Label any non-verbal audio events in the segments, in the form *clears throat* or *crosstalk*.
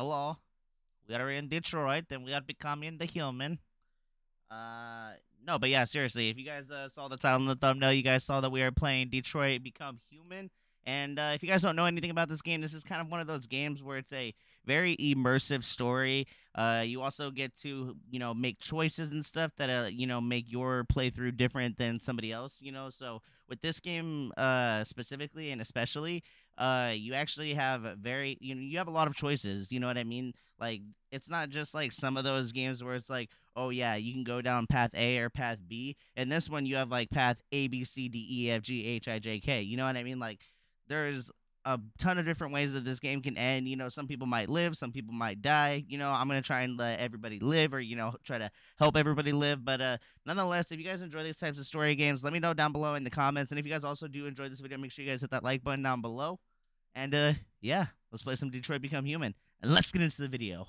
Hello. We are in Detroit, and we are becoming the human. Uh, no, but yeah, seriously, if you guys uh, saw the title and the thumbnail, you guys saw that we are playing Detroit Become Human. And uh, if you guys don't know anything about this game, this is kind of one of those games where it's a very immersive story. Uh, you also get to, you know, make choices and stuff that, uh, you know, make your playthrough different than somebody else, you know. So with this game uh, specifically and especially, uh, you actually have a very, you know, you have a lot of choices. You know what I mean? Like, it's not just like some of those games where it's like, oh yeah, you can go down path A or path B. And this one, you have like path A, B, C, D, E, F, G, H, I, J, K. You know what I mean? Like, there's a ton of different ways that this game can end. You know, some people might live, some people might die. You know, I'm gonna try and let everybody live, or you know, try to help everybody live. But uh, nonetheless, if you guys enjoy these types of story games, let me know down below in the comments. And if you guys also do enjoy this video, make sure you guys hit that like button down below. And uh, yeah, let's play some Detroit Become Human, and let's get into the video.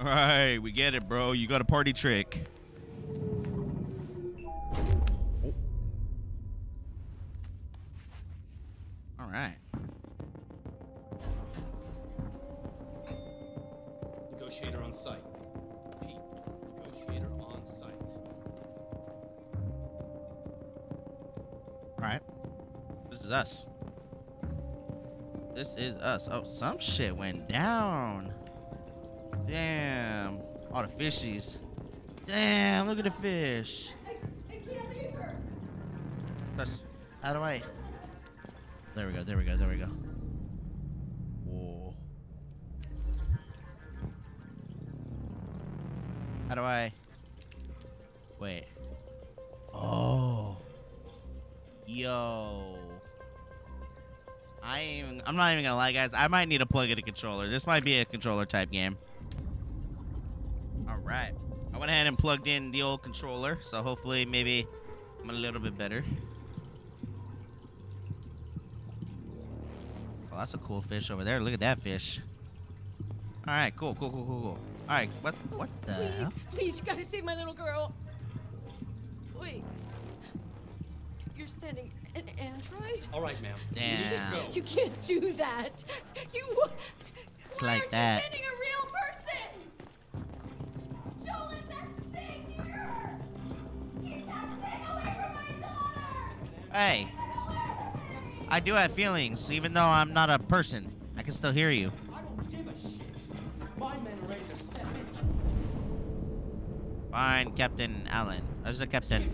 All right, we get it, bro. You got a party trick. Us. Oh, some shit went down. Damn. All the fishies. Damn, look at the fish. I, I can't leave her. How do I? There we go. There we go. There we go. Not even gonna lie, guys. I might need to plug in a controller. This might be a controller type game. All right. I went ahead and plugged in the old controller, so hopefully maybe I'm a little bit better. Oh, that's a cool fish over there. Look at that fish. All right, cool, cool, cool, cool, cool. All right, what, what the Please, hell? please, you gotta save my little girl. Wait. You're sending an android? All right, ma'am. You Damn. go. You can't do that. You. It's why like aren't that. You a real person. Joel, that's the thing here. Keep that thing away from my daughter. Hey, I do have feelings, even though I'm not a person. I can still hear you. I don't give a shit. My men are ready to step in. Fine, Captain Allen. There's the captain.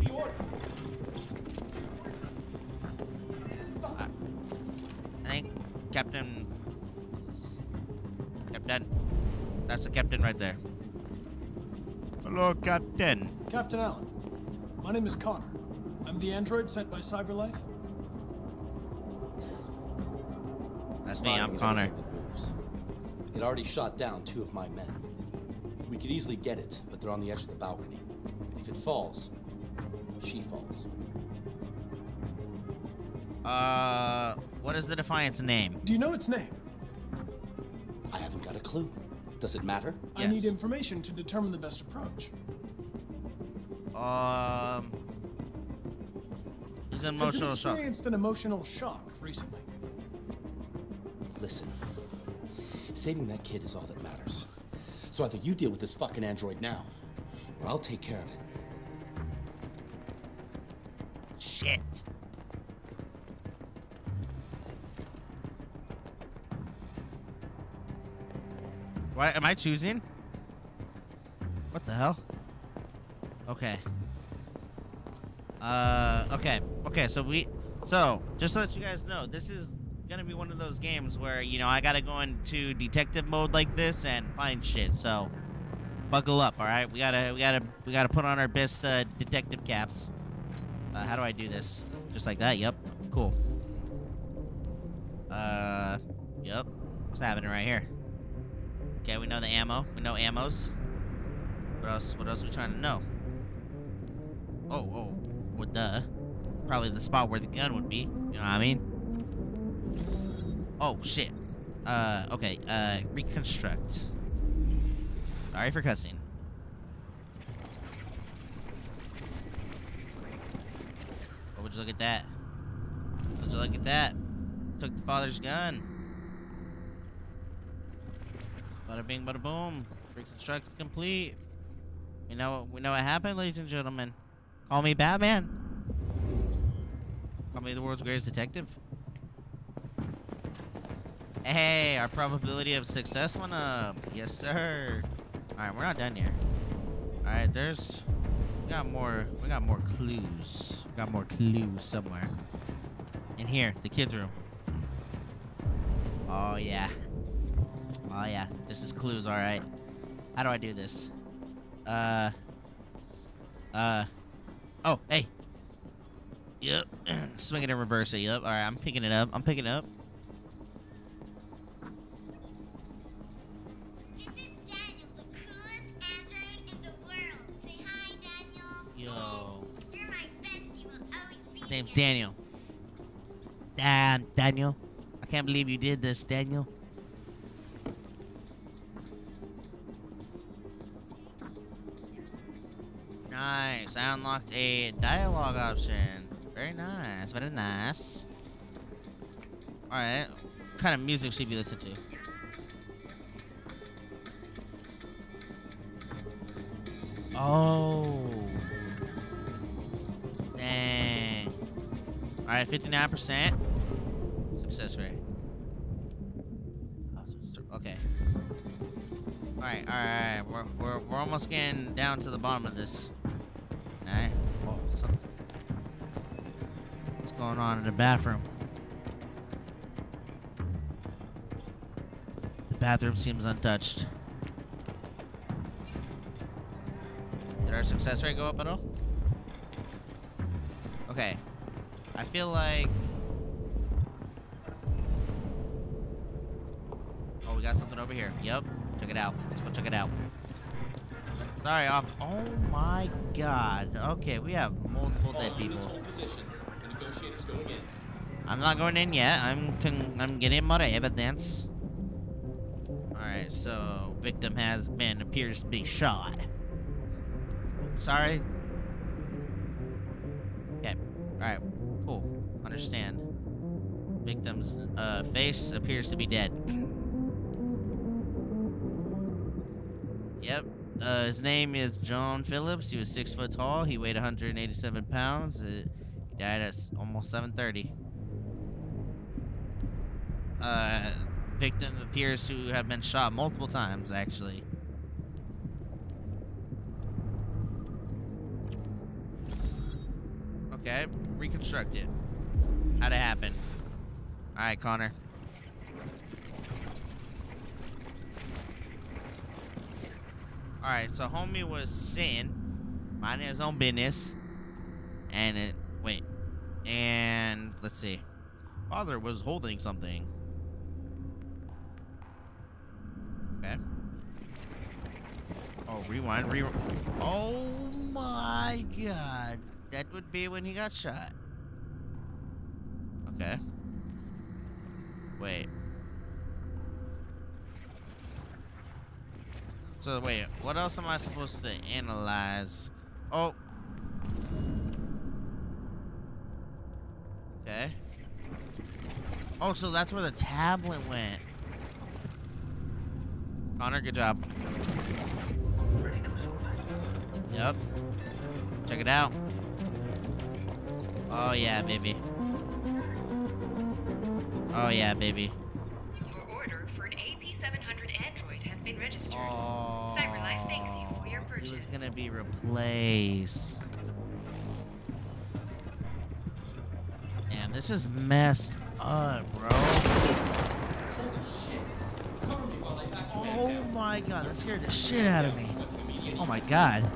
Captain. Captain. That's the captain right there. Hello, Captain. Captain Allen, my name is Connor. I'm the android sent by CyberLife. That's me. I'm Connor. everything moves. It already shot down two of my men. We could easily get it, but they're on the edge of the balcony. If it falls, she falls. Uh, what is the deviant's name? Do you know its name? I haven't got a clue. Does it matter? I need information to determine the best approach. Um, is it Has it emotional shock? experienced an emotional shock recently? Listen, saving that kid is all that matters. So either you deal with this fucking android now, or I'll take care of it. Shit. Why am I choosing? What the hell? Okay. Uh, okay. Okay, so we so just to let you guys know, this is gonna be one of those games where, you know, I gotta go into detective mode like this and find shit, so buckle up, alright? We gotta we gotta we gotta put on our best uh, detective caps. Uh, how do I do this? Just like that? Yep. Cool. Uh, yep. What's happening right here? Okay, we know the ammo. We know ammos. What else? What else are we trying to know? Oh, oh. Well, duh. Probably the spot where the gun would be. You know what I mean? Oh, shit. Uh, okay. Uh, reconstruct. Sorry for cussing. Would you look at that? Would you look at that? Took the father's gun. Bada bing, bada boom. Reconstruct complete. We know we know what happened, ladies and gentlemen. Call me Batman. Call me the world's greatest detective. Hey, our probability of success went up. Yes, sir. All right, we're not done here. All right, there's we got more. We got more clues. We got more clues somewhere. In here, the kids' room. Oh yeah. Oh yeah. This is clues. All right. How do I do this? Uh. Uh. Oh, hey. Yep. *clears throat* Swing it in reverse. Yep. All right. I'm picking it up. I'm picking it up. This is Daniel, the coolest android in the world. Say hi, Daniel. Yo. You're my bestie. Will always be Name's. Daniel. Damn, Daniel. I can't believe you did this, Daniel. Nice. I unlocked a dialogue option. Very nice. Very nice. Alright. What kind of music should we listen to? Oh. Dang. Alright, 59%. Success rate. Okay. Alright, alright, alright. We're, we're, we're almost getting down to the bottom of this. Something. What's going on in the bathroom? The bathroom seems untouched. Did our success rate go up at all? Okay. I feel like. Oh, we got something over here. Yep. Check it out. Let's go check it out. Sorry, off. Oh my god. Okay, we have multiple All dead people. units hold positions. The negotiators going in. I'm not going in yet. I'm I'm getting more evidence. Alright, so victim has been appears to be shot. Sorry. Okay. Alright. Cool. Understand. Victim's uh, face appears to be dead. Uh, his name is John Phillips. He was six foot tall. He weighed 187 pounds. Uh, he died at almost 7:30. Uh, victim appears to have been shot multiple times, actually. Okay, reconstruct it. How'd it happen? Alright, Connor. Alright, so homie was sitting, minding his own business, and it, wait, and let's see. Father was holding something. Okay. Oh, rewind, rewind. Oh my god. That would be when he got shot. Okay. Wait. So, wait, what else am I supposed to analyze? Oh. Okay. Oh, so that's where the tablet went. Connor, good job. Yep. Check it out. Oh yeah, baby. Oh yeah, baby. Be replaced. Damn, this is messed up, bro. Oh my god, that scared the shit out of me. Oh my god.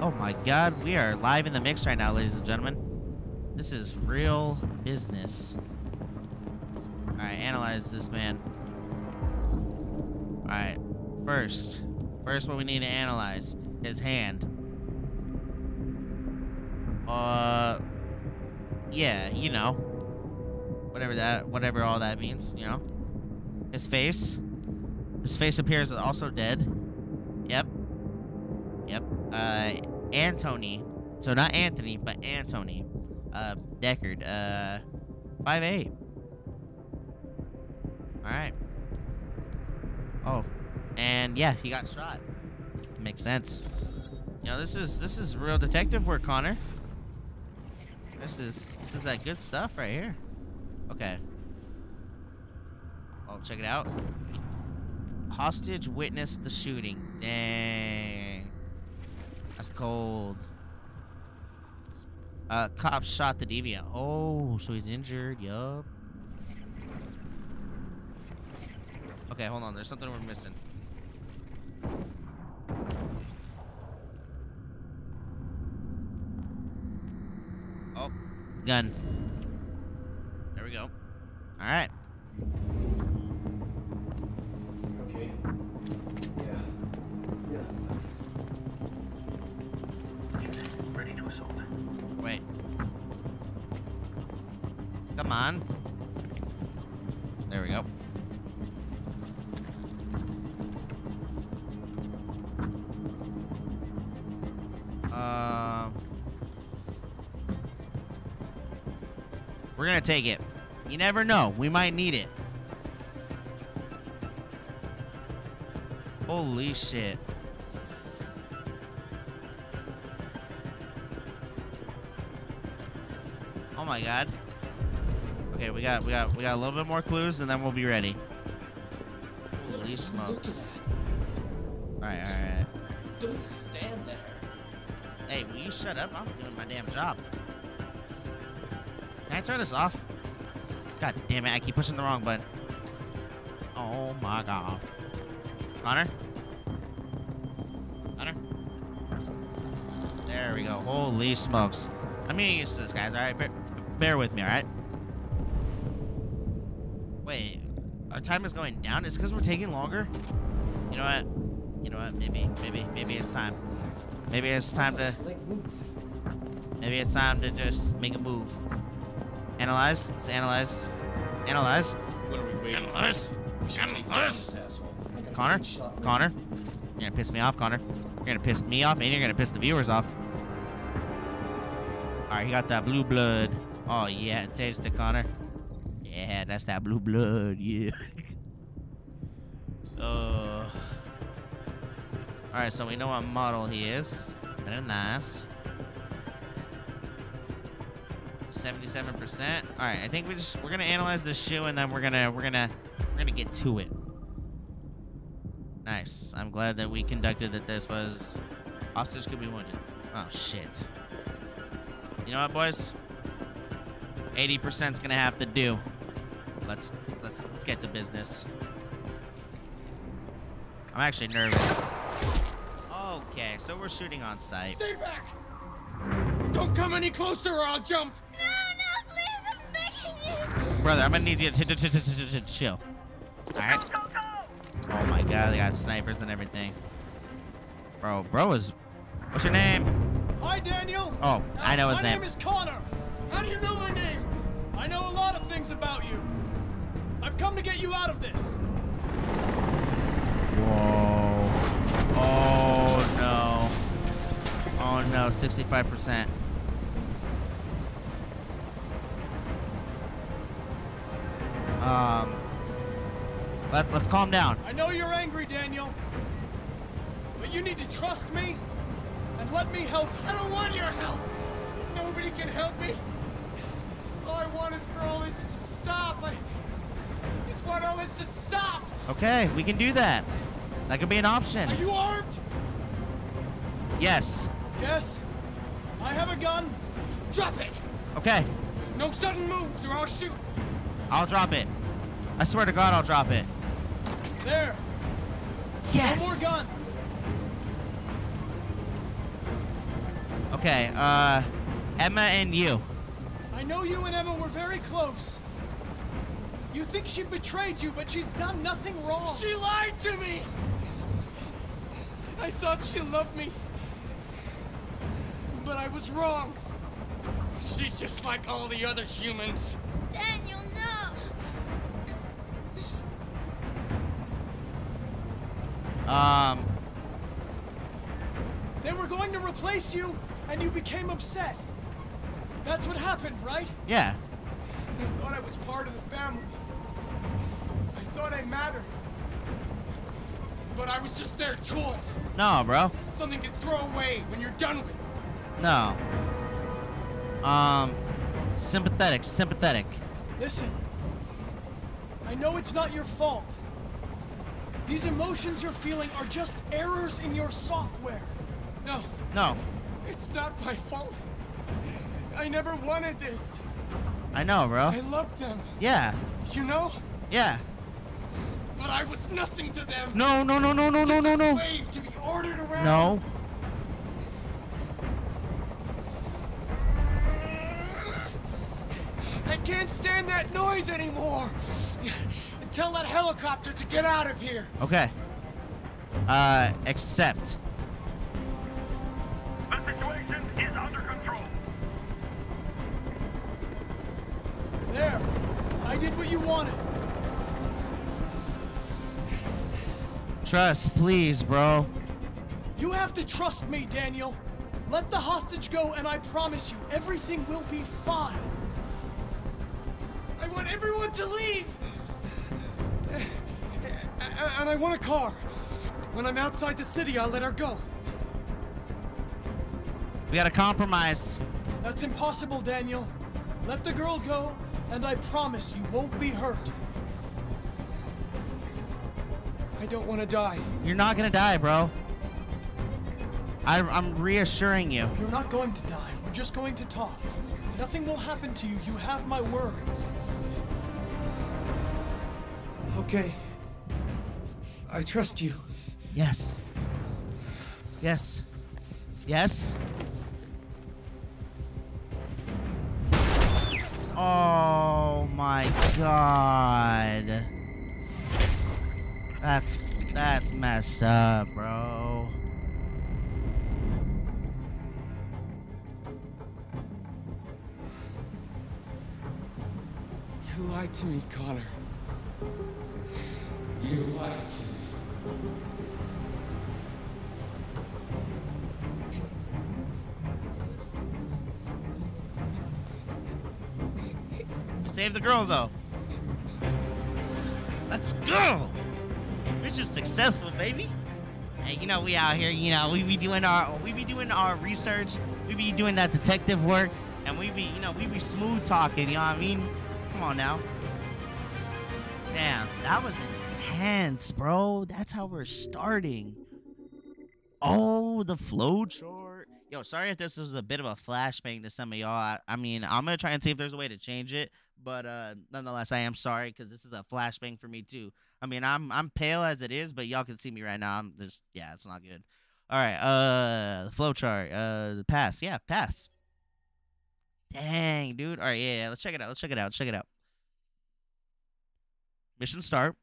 Oh my god, we are live in the mix right now, ladies and gentlemen. This is real business. Alright, analyze this man. Alright, first. First, what we need to analyze his hand. Uh, yeah, you know. Whatever that, whatever all that means, you know. His face. His face appears also dead. Yep. Yep. Uh, Antony. So not Anthony, but Antony Uh, Deckard. Uh, five eight. All right. Oh, and yeah, he got shot. Makes sense. You know, this is this is real detective work, Connor. This is this is that good stuff right here. Okay. Oh, check it out. Hostage witnessed the shooting. Dang. That's cold. Uh, cop shot the deviant. Oh, so he's injured. Yup. Okay, hold on. There's something we're missing. Oh, gun. We're gonna take it. You never know. We might need it. Holy shit. Oh my god. Okay, we got we got we got a little bit more clues and then we'll be ready. Holy Look smokes. Alright, alright. Don't stand there. Hey, will you shut up? I'm doing my damn job. I turn this off? God damn it, I keep pushing the wrong button. Oh my god. Connor? Connor? There we go. Holy smokes. I'm getting used to this, guys, alright? Bear, bear with me, alright? Wait, our time is going down? Is because we're taking longer? You know what? You know what? Maybe, maybe, maybe it's time. Maybe it's time to. Maybe it's time to just make a move. Analyze. Let's analyze. Analyze. What are we waiting Analyze. for? We should take down this asshole. I got a Connor. shot. Connor. You're gonna piss me off, Connor. You're gonna piss me off, and you're gonna piss the viewers off. All right, he got that blue blood. Oh yeah, taste it, Connor. Yeah, that's that blue blood. *laughs* Yeah. uh. All right, so we know what model he is. Very nice. Seventy-seven percent. All right, I think we just we're gonna analyze this shoe and then we're gonna we're gonna we're gonna get to it. Nice. I'm glad that we conducted that this was hostage could be wounded. Oh shit. You know what, boys? 80% is gonna have to do. Let's let's let's get to business. I'm actually nervous. Okay, so we're shooting on site. Stay back! Don't come any closer or I'll jump! No, no, please, I'm begging you. Brother, I'm gonna need you to, chill. Alright? Oh my god, they got snipers and everything. Bro, bro is. What's your name? Hi, Daniel. Oh, I know his my name. name is Connor. How do you know my name? I know a lot of things about you. I've come to get you out of this. Whoa. Oh no. Oh no, 65%. Um. Let, let's calm down. I know you're angry, Daniel. But you need to trust me and let me help you. I don't want your help! Nobody can help me! All I want is for all this to stop! I just want all this to stop! Okay, we can do that. That could be an option. Are you armed? Yes. Yes, I have a gun. Drop it! Okay, No sudden moves or I'll shoot! I'll drop it. I swear to God, I'll drop it. There. Yes. No more gun. Okay, uh, Emma and you. I know you and Emma were very close. You think she betrayed you, but she's done nothing wrong. She lied to me! I thought she loved me. But I was wrong. She's just like all the other humans. Daniel, Um, They were going to replace you, and you became upset. That's what happened, right? Yeah. I thought I was part of the family. I thought I mattered. But I was just their toy. No, bro. Something to throw away when you're done with. No. Um, sympathetic, sympathetic. Listen. I know it's not your fault. These emotions you're feeling are just errors in your software. No, No, it's not my fault. I never wanted this. I know, bro. I loved them, Yeah, you know? yeah. But I was nothing to them. No, no, no, no, no, no, no, no. Slave to be ordered around. No. I can't stand that noise anymore. Tell that helicopter to get out of here. Okay. Uh, accept. The situation is under control. There. I did what you wanted. Trust, please, bro. You have to trust me, Daniel. Let the hostage go, and I promise you, everything will be fine. I want everyone to leave. And I want a car. When I'm outside the city, I'll let her go. We gotta compromise. That's impossible, Daniel. Let the girl go, and I promise you won't be hurt. I don't want to die. You're not gonna die, bro. I, I'm reassuring you. You're not going to die. We're just going to talk. Nothing will happen to you. You have my word. Okay. I trust you. Yes. Yes. Yes. Oh my god. That's that's messed up, bro. You lied to me, Connor. You lied to me. You saved the girl though. Let's go. Mission successful, baby. Hey, you know we out here. You know we be doing our we be doing our research. We be doing that detective work, and we be you know we be smooth talking. You know what I mean? Come on now. Damn, that was intense, bro. That's how we're starting. Oh, the flow chart. Yo, sorry if this was a bit of a flashbang to some of y'all. I, I mean, I'm gonna try and see if there's a way to change it, but uh, nonetheless, I am sorry because this is a flashbang for me too. I mean, I'm I'm pale as it is, but y'all can see me right now. I'm just yeah, it's not good. All right, uh, the flow chart, uh, the pass, yeah, pass. Dang, dude. All right, yeah, yeah, let's check it out. Let's check it out. Check it out. Mission start.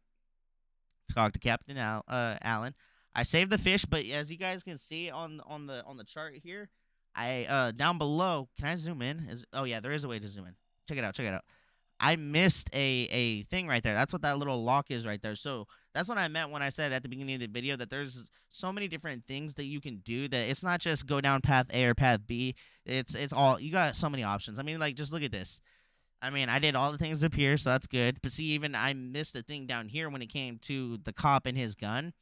Talk to Captain Al, uh, Allen. I saved the fish, but as you guys can see on on the on the chart here, I uh down below. Can I zoom in? Is oh yeah, there is a way to zoom in. Check it out. Check it out. I missed a a thing right there. That's what that little lock is right there. So that's what I meant when I said at the beginning of the video that there's so many different things that you can do that it's not just go down path A or path B. It's it's all you got so many options. I mean, like just look at this. I mean, I did all the things up here, so that's good. But see, even I missed the thing down here when it came to the cop and his gun.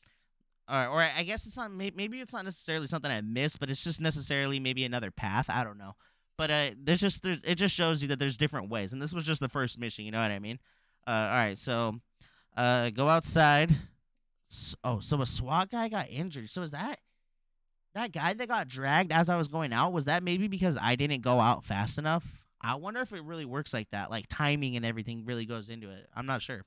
Or, or I guess it's not. Maybe it's not necessarily something I missed, but it's just necessarily maybe another path. I don't know. But uh, there's just it just shows you that there's different ways, and this was just the first mission. You know what I mean? Uh, all right, so uh, go outside. Oh, so a SWAT guy got injured. So is that that guy that got dragged as I was going out? Was that maybe because I didn't go out fast enough? I wonder if it really works like that. Like timing and everything really goes into it. I'm not sure.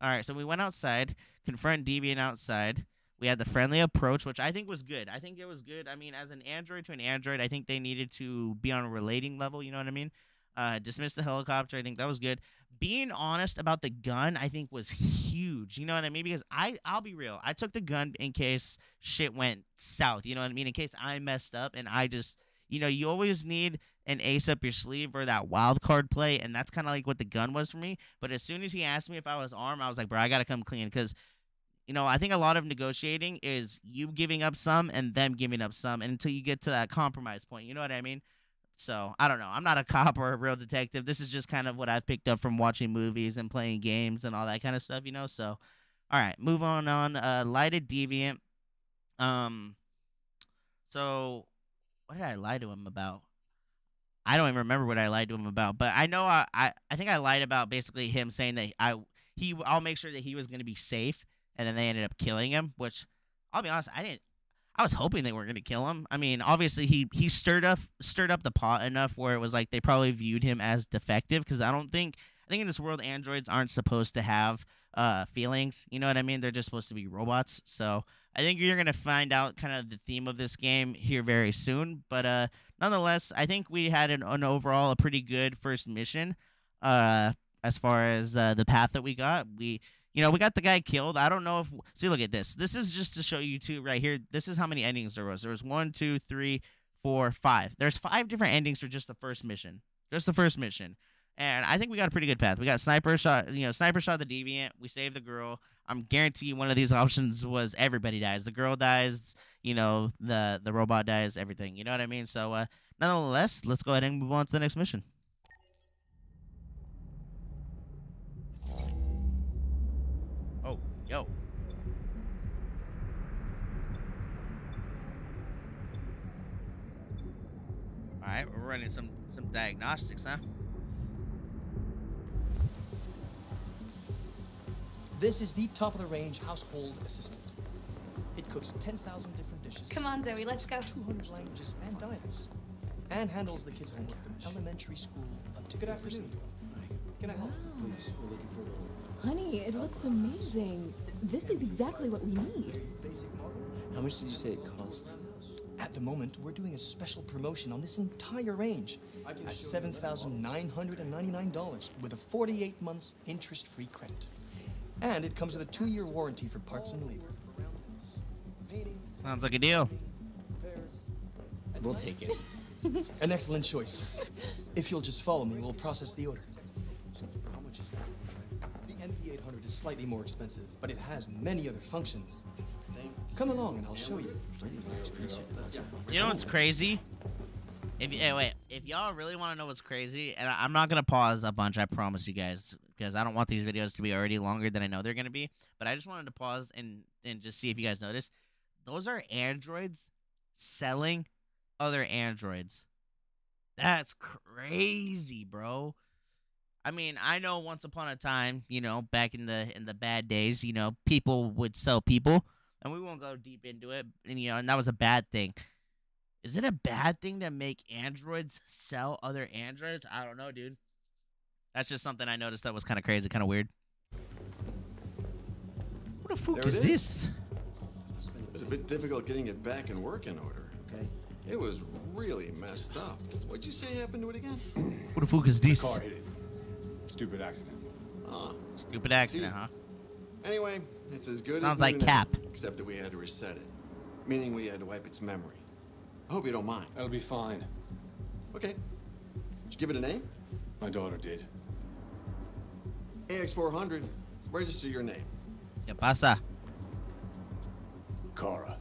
All right, so we went outside, confront Deviant outside. We had the friendly approach, which I think was good. I think it was good. I mean, as an android to an android, I think they needed to be on a relating level. You know what I mean? Uh, dismiss the helicopter. I think that was good. Being honest about the gun, I think was huge. You know what I mean? Because I, I'll be real. I took the gun in case shit went south. You know what I mean? In case I messed up, and I just, you know, you always need an ace up your sleeve or that wild card play, and that's kind of like what the gun was for me. But as soon as he asked me if I was armed, I was like, bro, I gotta come clean because you know, I think a lot of negotiating is you giving up some and them giving up some and until you get to that compromise point. You know what I mean? So I don't know. I'm not a *laughs* cop or a real detective. This is just kind of what I've picked up from watching movies and playing games and all that kind of stuff, you know. So, all right, move on. On uh, lighted deviant. Um, so what did I lie to him about? I don't even remember what I lied to him about, but I know I I, I think I lied about basically him saying that I he I'll make sure that he was going to be safe, and then they ended up killing him. Which I'll be honest, I didn't. I was hoping they were going to kill him. I mean, obviously he he stirred up stirred up the pot enough where it was like they probably viewed him as defective because I don't think I think in this world androids aren't supposed to have uh feelings. You know what I mean? They're just supposed to be robots. So I think you're gonna find out kind of the theme of this game here very soon. But uh, nonetheless, I think we had an, an overall a pretty good first mission. Uh, as far as uh, the path that we got, we you know we got the guy killed. I don't know if see look at this. This is just to show you two right here. This is how many endings there was. There was one, two, three, four, five. There's five different endings for just the first mission. Just the first mission. And I think we got a pretty good path. We got sniper shot, you know, sniper shot the deviant. We saved the girl. I'm guaranteeing one of these *laughs* options was everybody dies. The girl dies, you know, the the robot dies, everything. You know what I mean? So, uh, nonetheless, let's go ahead and move on to the next mission. Oh, yo. All right, we're running some some diagnostics, huh? This is the top of the range household assistant. It cooks 10,000 different dishes. Come on, Zoe, let's go. 200 languages and dialects. And handles the kids' homework from elementary school up to Good afternoon. Can I help? Please, we're looking for a little Honey, it looks amazing. This is exactly what we need. basic model. How much did you say it cost? At the moment, we're doing a special promotion on this entire range at $7,999 with a 48 months interest-free credit. And it comes with a two-year warranty for parts and labor. Sounds like a deal. We'll take it. *laughs* An excellent choice. If you'll just follow me, we'll process the order. How much is that? The NP800 is slightly more expensive, but it has many other functions. Come along and I'll show you. You know what's crazy? If you, hey, eh, wait, if y'all really want to know what's crazy, and I'm not gonna pause a bunch, I promise you guys, because I don't want these videos to be already longer than I know they're gonna be. But I just wanted to pause and and just see if you guys noticed. Those are androids selling other androids. That's crazy, bro. I mean, I know once upon a time, you know, back in the in the bad days, you know, people would sell people, and we won't go deep into it, and you know, and that was a bad thing. Is it a bad thing to make androids sell other androids? I don't know, dude. That's just something I noticed that was kind of crazy, kind of weird. What the fuck There it is is. this? It was a bit difficult getting it back in working order. Okay. It was really messed up. What'd you say happened to it again? *clears throat* What the fuck is this? Car hit it. Stupid accident. Ah, Stupid accident, See? huh? anyway, it's as good Sounds as like new now, Cap. Except that we had to reset it. Meaning we had to wipe its memory. I hope you don't mind. That'll be fine. Okay. Did you give it a name? My daughter did. AX400. Register your name. ¿Qué pasa? Kara.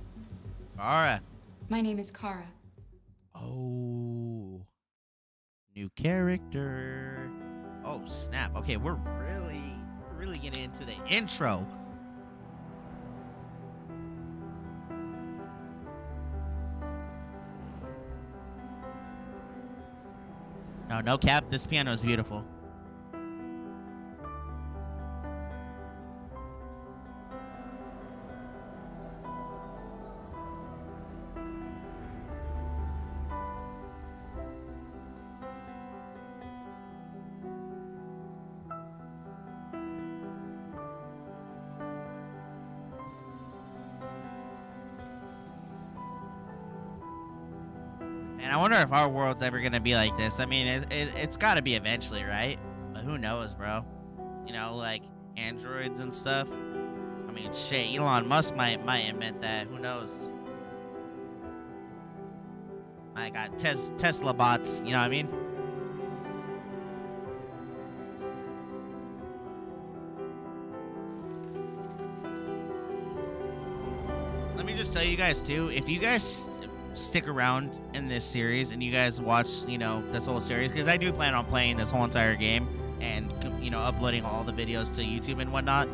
Alright. My name is Kara. Oh. New character. Oh, snap. Okay, we're really, we're really getting into the intro. No, no cap. This piano is beautiful. World's ever gonna be like this. I mean, it, it, it's got to be eventually, right? But who knows, bro? You know, like androids and stuff. I mean, shit. Elon Musk might might invent that. Who knows? I got tes- Tesla bots. You know what I mean? Let me just tell you guys too. If you guys stick around in this series and you guys watch, you know, this whole series, because I do plan on playing this whole entire game and, you know, uploading all the videos to YouTube and whatnot,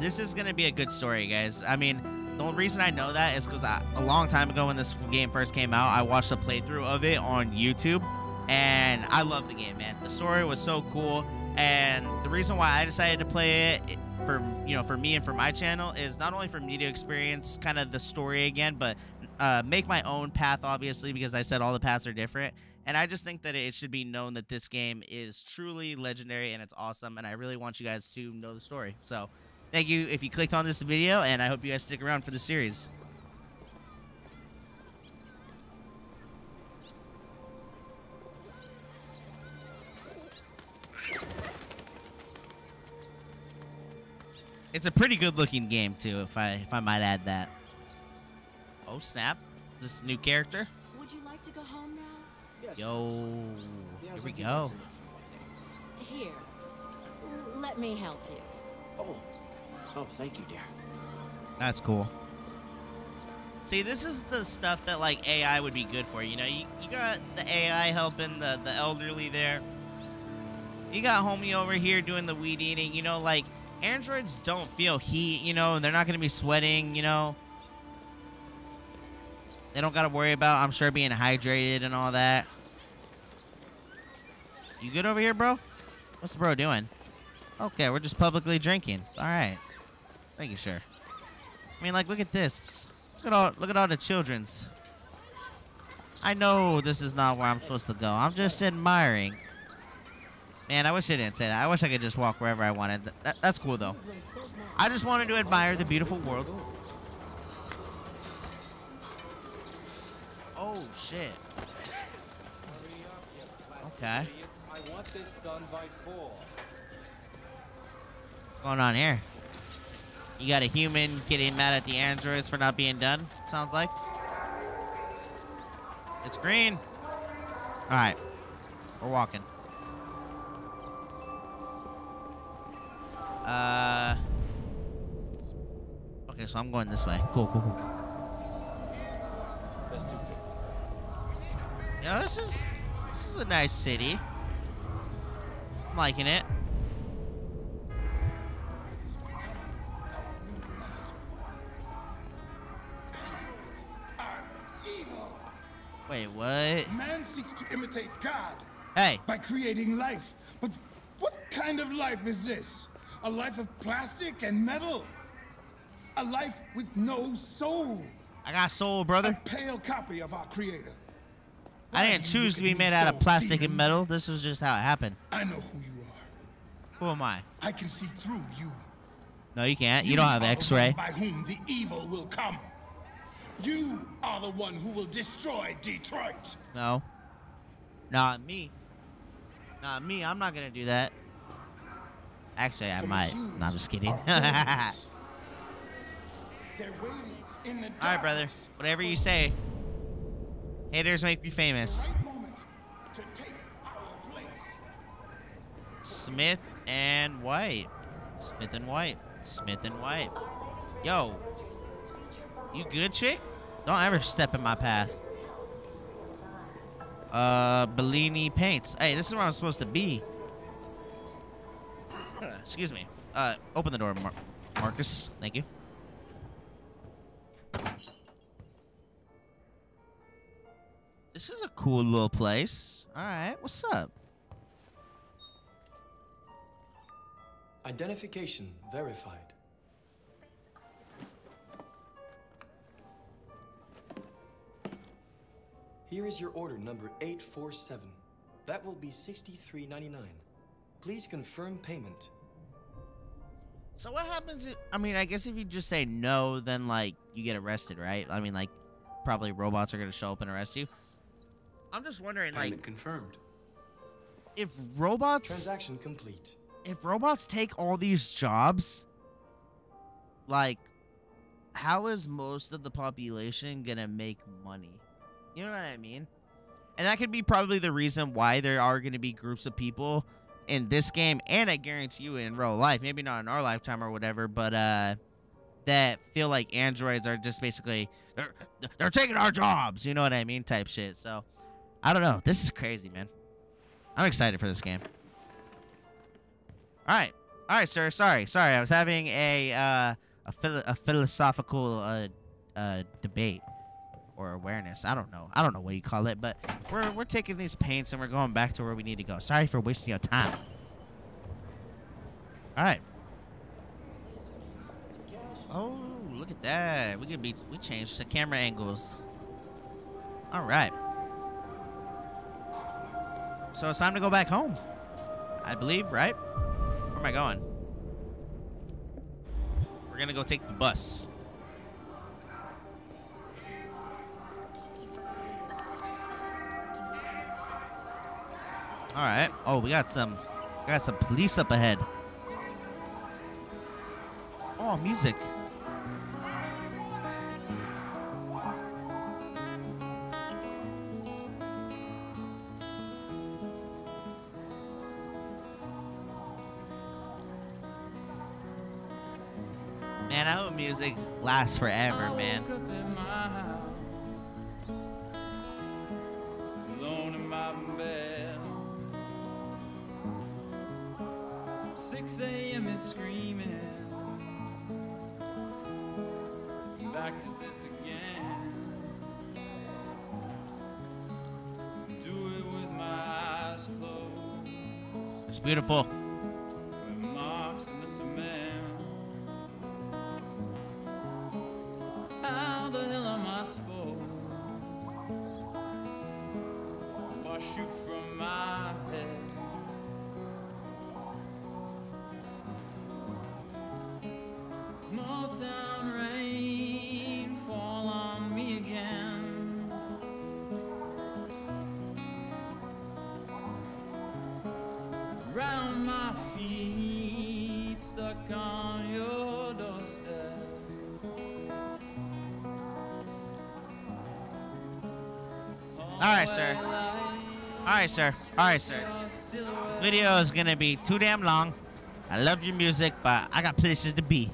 this is going to be a good story, guys. I mean, the only reason I know that is because a long time ago when this game first came out, I watched a playthrough of it on YouTube, and I love the game, man. The story was so cool, and the reason why I decided to play it for you know for me and for my channel is not only for me to experience kind of the story again, but uh, make my own path, obviously, because I said all the paths are different. And I just think that it should be known that this game is truly legendary and it's awesome. And I really want you guys to know the story. So, thank you if you clicked on this video, and I hope you guys stick around for the series. It's a pretty good looking game too, if I if I might add that. Oh snap! Is this a new character? Would you like to go home now? Yo, here we go. Here. L- let me help you. Oh. Oh, thank you, dear. That's cool. See, this is the stuff that like AI would be good for. You know, you, you got the AI helping the the elderly there. You got homie over here doing the weed eating. You know, like androids don't feel heat. You know, they're not gonna be sweating. You know, they don't gotta worry about. I'm sure being hydrated and all that. You good over here, bro? What's the bro doing? Okay, we're just publicly drinking. All right. Thank you, sir. I mean, like, look at this. Look at all, look at all the children's. I know this is not where I'm supposed to go. I'm just admiring. Man, I wish I didn't say that. I wish I could just walk wherever I wanted. Th- that, that's cool, though. I just wanted to admire the beautiful world. Oh, shit. Okay. I want this done by four. What's going on here? You got a human getting mad at the androids for not being done, sounds like. It's green. Alright. We're walking. Uh. Okay, so I'm going this way. Cool, cool, cool. Yeah, this is this is a nice city. I'm liking it. Wait, what? Man seeks to imitate God Hey, by creating life. But what kind of life is this? A life of plastic and metal? A life with no soul? I got soul, brother. A pale copy of our creator. I didn't choose to be made out of plastic and metal. This was just how it happened. I know who you are. Who am I? I can see through you. No, you can't. You don't have X-ray. By whom the evil will come. You are the one who will destroy Detroit. No. Not me. Not me. I'm not gonna do that. Actually, I The might. No, I'm just kidding. All terrorists. *laughs* They're waiting in the right, brother. Whatever you say. Haters make me famous. right moment to take our place. Smith and White. Smith and White. Smith and White. Yo. You good, chick? Don't ever step in my path. Uh, Bellini paints. Hey, this is where I'm supposed to be. *laughs* Excuse me. Uh, open the door, Mar- Markus. Thank you. This is a cool little place. All right, what's up? Identification verified. Here is your order number 847. That will be $63.99. Please confirm payment. So what happens? If, I mean, I guess if you just say no, then like you get arrested, right? I mean, like probably robots are gonna show up and arrest you. I'm just wondering, like, confirmed. if robots, Transaction complete. if robots take all these jobs, like, how is most of the population gonna make money? You know what I mean? And that could be probably the reason why there are gonna be groups of people in this game, and I guarantee you in real life, maybe not in our lifetime or whatever, but uh, that feel like androids are just basically they're they're taking our jobs. You know what I mean? Type shit. So I don't know. This is crazy, man. I'm excited for this game. All right, all right, sir. Sorry, sorry. I was having a uh, a, philo- a philosophical uh, uh, debate or awareness. I don't know. I don't know what you call it, but we're we're taking these paints and we're going back to where we need to go. Sorry for wasting your time. All right. Oh, look at that. We could be we changed the camera angles. All right. So it's time to go back home. I believe, right? Where am I going? We're gonna go take the bus. All right. Oh, we got some, we got some police up ahead. Oh, music. Lasts forever, man. alone in my bed. 6 a.m. is screaming. Back to this again. Do it with my eyes closed. It's beautiful. All right, sir. All right, sir. All right, sir. This video is gonna be too damn long. I love your music, but I got places to be.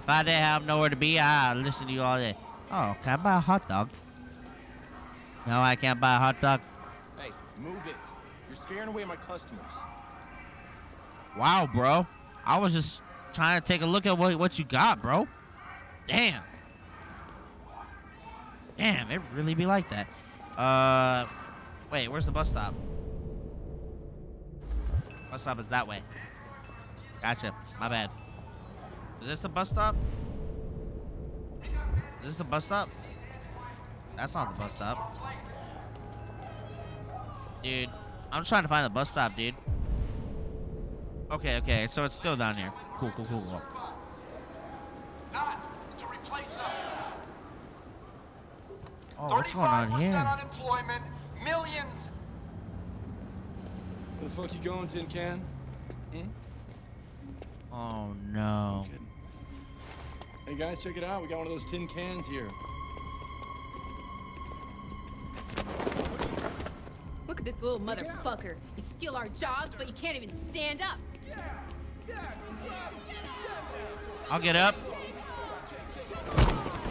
If I didn't have nowhere to be, I'd listen to you all day. Oh, can I buy a hot dog? No, I can't buy a hot dog. Hey, move it. You're scaring away my customers. Wow, bro. I was just trying to take a look at what, what you got, bro. Damn. Damn, it really be like that. Uh, wait, where's the bus stop? Bus stop is that way. Gotcha. My bad. Is this the bus stop? Is this the bus stop? That's not the bus stop. Dude, I'm trying to find the bus stop, dude. Okay, okay, so it's still down here. Cool, cool, cool, cool. Not to replace us. Oh, what's going on 35% here? unemployment, millions. Where the fuck you going, Tin Can? Hmm? Oh no. Hey guys, check it out. We got one of those tin cans here. Look at this little motherfucker. You steal our jobs, but you can't even stand up. I'll get up.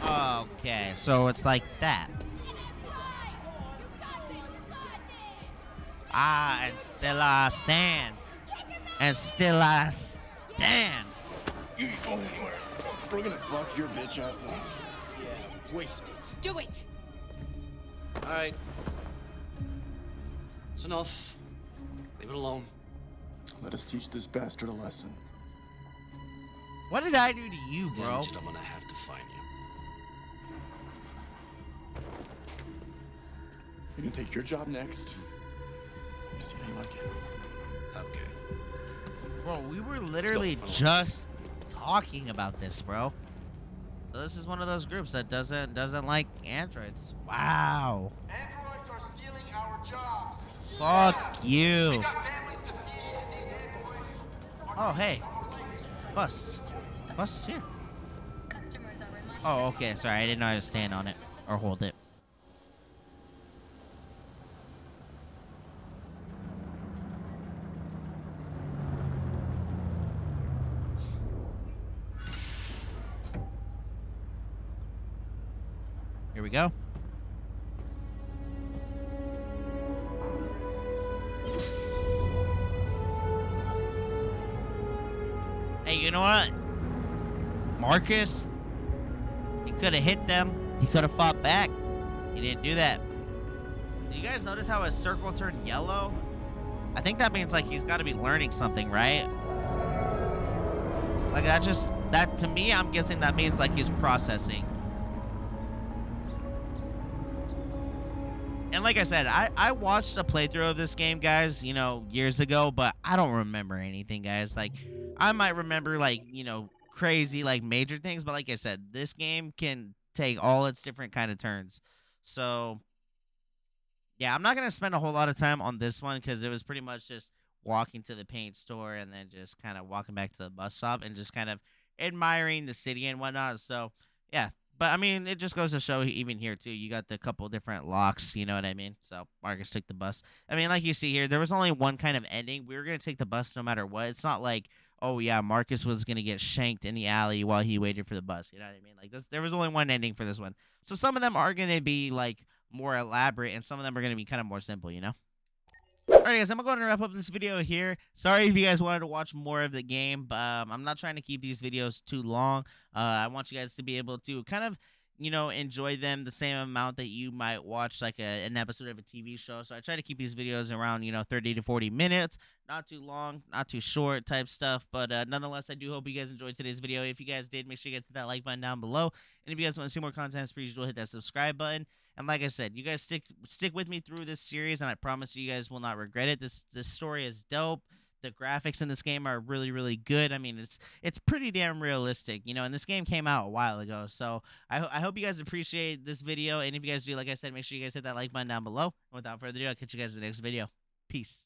Okay, so it's like that. Ah, and still I stand. And still I stand. You going anywhere? We're gonna fuck your bitch ass up. Yeah, waste it. Do it! All right. It's enough. Leave it alone. Let us teach this bastard a lesson. What did I do to you, bro? Damn it, I'm gonna have to find you. You're gonna take your job next. Let me see how you like it. Okay. Bro, we were literally just talking about this, bro. So this is one of those groups that doesn't doesn't like androids. Wow. Androids are stealing our jobs. Fuck you. We got families to feed, and these Oh, hey. Bus. Bus is here. Oh, okay. Sorry, I didn't know how to stand on it or hold it. Markus, he could have hit them. He could have fought back. He didn't do that. Do you guys notice how his circle turned yellow? I think that means like he's got to be learning something, right? Like that just that to me, I'm guessing that means like he's processing. And like I said, I, I watched a playthrough of this game, guys, you know, years ago, but I don't remember anything, guys. Like, I might remember, like, you know, crazy, like, major things, but like I said, this game can take all its different kind of turns. So, yeah, I'm not to spend a whole lot of time on this one because it was pretty much just walking to the paint store and then just kind of walking back to the bus stop and just kind of admiring the city and whatnot. So, yeah, but I mean, it just goes to show even here too. You got the couple different locks. You know what I mean? So Markus took the bus. I mean, like you see here, there was only one kind of ending. We were gonna take the bus no matter what. It's not like, oh yeah, Markus was gonna get shanked in the alley while he waited for the bus. You know what I mean? Like this, there was only one ending for this one. So some of them are gonna be like more elaborate, and some of them are gonna be kind of more simple. You know? Alright guys, I'm going to wrap up this video here. Sorry if you guys wanted to watch more of the game, but um, I'm not trying to keep these videos too long. Uh, I want you guys to be able to kind of, you know, enjoy them the same amount that you might watch like a, an episode of a TV show. So I try to keep these videos around, you know, 30 to 40 minutes. Not too long, not too short type stuff. But uh, nonetheless, I do hope you guys enjoyed today's video. If you guys did, make sure you guys hit that like button down below. And if you guys want to see more content, as per usual, hit that subscribe button. And like I said, you guys stick stick with me through this series, and I promise you guys will not regret it. This this story is dope. The graphics in this game are really really good. I mean, it's it's pretty damn realistic, you know. And this game came out a while ago, so I ho- I hope you guys appreciate this video. And if you guys do, like I said, make sure you guys hit that like button down below. And without further ado, I'll catch you guys in the next video. Peace.